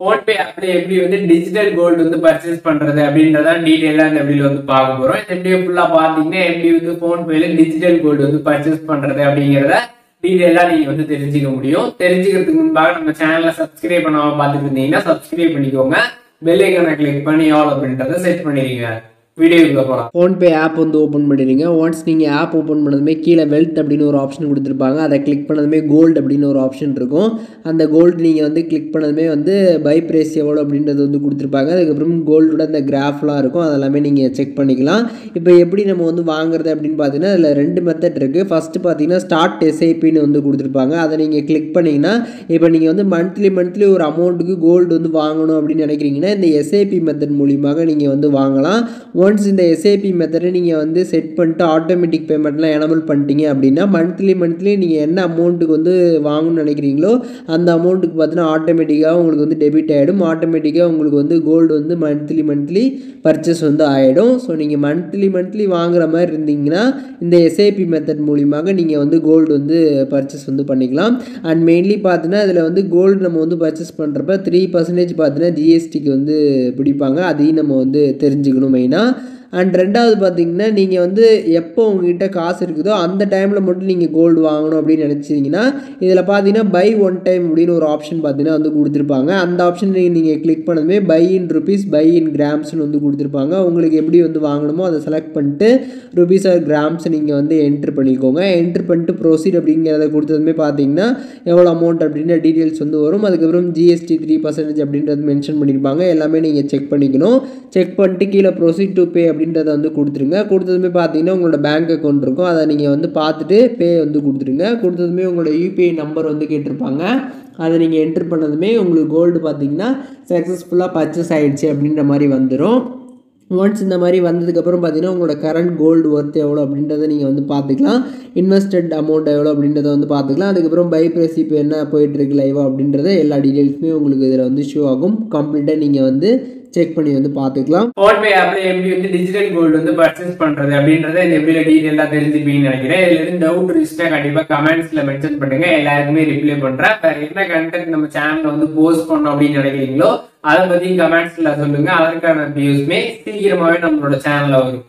PhonePe ஆப்ல எப்படி வந்து டிஜிட்டல் கோல்டு வந்து பர்ச்சேஸ் பண்றது அப்படின்றத டீடைலா இந்த வீடியோ வந்து பார்க்க போறோம். இந்த வீடியோ ஃபுல்லா பாத்தீங்கன்னா எப்படி வந்து ஃபோன்பேல டிஜிட்டல் கோல்டு வந்து பர்ச்சேஸ் பண்றது அப்படிங்கிறத டீடைலா நீங்க வந்து தெரிஞ்சுக்க முடியும். தெரிஞ்சுக்கிறதுக்கு முன்பாக நம்ம சேனலை சப்ஸ்கிரைப் பண்ணாம பார்த்துட்டு இருந்தீங்கன்னா சப்ஸ்கிரைப் பண்ணிக்கோங்க. பெல் ஐக்கனை கிளிக் பண்ணி ஆல் அப்படின்றத செட் பண்ணிடுங்க. வீடியோக்குள்ள ஃபோன்பே ஆப் வந்து ஓப்பன் பண்ணிடுங்க. ஒன்ஸ் நீங்கள் ஆப் ஓப்பன் பண்ணதுமே கீழே வெல்த் அப்படின்னு ஒரு ஆப்ஷன் கொடுத்துருப்பாங்க. அதை கிளிக் பண்ணதுமே கோல்டு அப்படின்னு ஒரு ஆப்ஷன் இருக்கும். அந்த கோல்டு நீங்கள் வந்து கிளிக் பண்ணதுமே வந்து பை ப்ரைஸ் எவ்வளோ அப்படின்றது வந்து கொடுத்துருப்பாங்க. அதுக்கப்புறம் கோல்டோட அந்த கிராஃப்லாம் இருக்கும். அதெல்லாமே நீங்கள் செக் பண்ணிக்கலாம். இப்போ எப்படி நம்ம வந்து வாங்குறது அப்படின்னு பார்த்தீங்கன்னா அதில் ரெண்டு மெத்தட் இருக்குது ஃபஸ்ட்டு பார்த்தீங்கன்னா ஸ்டார்ட் எஸ்ஐபின்னு வந்து கொடுத்துருப்பாங்க. அதை நீங்கள் கிளிக் பண்ணிங்கன்னா இப்போ நீங்கள் வந்து மந்த்லி மந்த்லி ஒரு அமௌண்ட்டுக்கு கோல்டு வந்து வாங்கணும் அப்படின்னு நினைக்கிறீங்கன்னா இந்த எஸ்ஐபி மெத்தட் மூலியமாக நீங்கள் வந்து வாங்கலாம். ஒன்ஸ் இந்த எஸ்ஐபி மெத்தடை நீங்கள் வந்து செட் பண்ணிட்டு ஆட்டோமேட்டிக் பேமெண்ட்லாம் எனபிள் பண்ணிட்டீங்க அப்படின்னா மந்த்லி மந்த்லி நீங்கள் என்ன அமௌண்ட்டுக்கு வந்து வாங்கணும்னு நினைக்கிறீங்களோ அந்த அமௌண்ட்டுக்கு பார்த்தீங்கன்னா ஆட்டோமேட்டிக்காக உங்களுக்கு வந்து டெபிட் ஆகிடும் ஆட்டோமேட்டிக்காக உங்களுக்கு வந்து கோல்டு வந்து மந்த்லி மந்த்லி பர்ச்சேஸ் வந்து ஆகிடும் ஸோ நீங்கள் மந்த்லி மந்த்லி வாங்குற மாதிரி இருந்தீங்கன்னா இந்த எஸ்ஐபி மெத்தட் மூலியமாக நீங்கள் வந்து கோல்டு வந்து பர்ச்சேஸ் வந்து பண்ணிக்கலாம். அண்ட் மெயின்லி பார்த்தீங்கன்னா இதில் வந்து கோல்டு நம்ம வந்து பர்ச்சேஸ் பண்ணுறப்ப த்ரீ பர்சன்டேஜ் பார்த்தீங்கன்னா ஜிஎஸ்டிக்கு வந்து பிடிப்பாங்க. அதையும் நம்ம வந்து தெரிஞ்சுக்கணும் மெயினாக அண்ட் ரெண்டாவது பார்த்தீங்கன்னா நீங்கள் வந்து எப்போ உங்ககிட்ட காசு இருக்குதோ அந்த டைமில் மட்டும் நீங்கள் கோல்டு வாங்கணும் அப்படின்னு நினச்சிங்கன்னா இதில் பார்த்தீங்கன்னா பை ஒன் டைம் அப்படின்னு ஒரு ஆப்ஷன் பார்த்தீங்கன்னா வந்து கொடுத்துருப்பாங்க. அந்த ஆப்ஷன் நீங்கள் கிளிக் பண்ணதுமே buy in rupees buy in கிராம்ஸ்னு வந்து கொடுத்துருப்பாங்க. உங்களுக்கு எப்படி வந்து வாங்கணுமோ அதை செலக்ட் பண்ணிட்டு ருபீஸ் ஆர் கிராம்ஸ் நீங்கள் வந்து என்ட்ரு பண்ணிக்கோங்க. என்ட்ரு பண்ணிட்டு ப்ரொசீட் அப்படிங்கிறத கொடுத்ததுமே பார்த்தீங்கன்னா எவ்வளோ அமௌண்ட் அப்படின்ற டீட்டெயில்ஸ் வந்து வரும். அதுக்கப்புறம் ஜிஎஸ்டி த்ரீ பர்சன்டேஜ் அப்படின்றது மென்ஷன் பண்ணியிருப்பாங்க. எல்லாமே நீங்கள் செக் பண்ணிக்கணும். செக் பண்ணிட்டு கீழே ப்ரொசீட் டு பே அப்படின்னு அப்படின்றத வந்து கொடுத்துருங்க. கொடுத்ததுமே பார்த்தீங்கன்னா உங்களோட பேங்க் அக்கௌண்ட் இருக்கும். அதை நீங்கள் வந்து பார்த்துட்டு பே வந்து கொடுத்துருங்க. கொடுத்ததுமே உங்களோட யூபிஐ நம்பர் வந்து கேட்டிருப்பாங்க. அதை நீங்கள் என்ட்ரு பண்ணதுமே உங்களுக்கு கோல்டு பார்த்தீங்கன்னா சக்ஸஸ்ஃபுல்லாக பர்ச்சேஸ் ஆகிடுச்சு அப்படின்ற மாதிரி வந்துடும் ஒன்ஸ் இந்த மாதிரி வந்ததுக்கப்புறம் பார்த்தீங்கன்னா உங்களோட கரண்ட் கோல்டு ஒர்த் எவ்வளோ அப்படின்றத நீங்கள் வந்து பார்த்துக்கலாம். இன்வெஸ்டட் அமௌண்ட் எவ்வளோ அப்படின்றத வந்து பார்த்துக்கலாம். அதுக்கப்புறம் பை ப்ரைஸ் இப்போ என்ன போயிட்டுருக்கு லைவா அப்படின்றத எல்லா டீட்டெயில்ஸுமே உங்களுக்கு இதில் வந்து ஷோ ஆகும். கம்ப்ளீட்டாக நீங்கள் வந்து செக் பண்ணி வந்து பார்த்துக்கலாம். ஃபோன்பே ஆப்ல எப்படி வந்து டிஜிட்டல் கோல்டு வந்து பர்ச்சேஸ் பண்றது அப்படின்றத இந்த வீடியோ டீடைலா தெரிஞ்சுப்பீங்கன்னு நினைக்கிறேன். இதுல இருந்து டவுட் இருந்துச்சுன்னா கண்டிப்பா கமெண்ட்ஸ்ல மென்ஷன் பண்ணுங்க. எல்லாருக்குமே ரிப்ளை பண்றேன். வேற என்ன கண்டென்ட் நம்ம சேனல்ல வந்து போஸ்ட் பண்ணோம் அப்படின்னு நினைக்கிறீங்களோ அதை பத்தி கமெண்ட்ஸ்ல சொல்லுங்க. அதற்கான வியூஸ்மே சீக்கிரமாவே நம்மளோட சேனல்ல வரும்.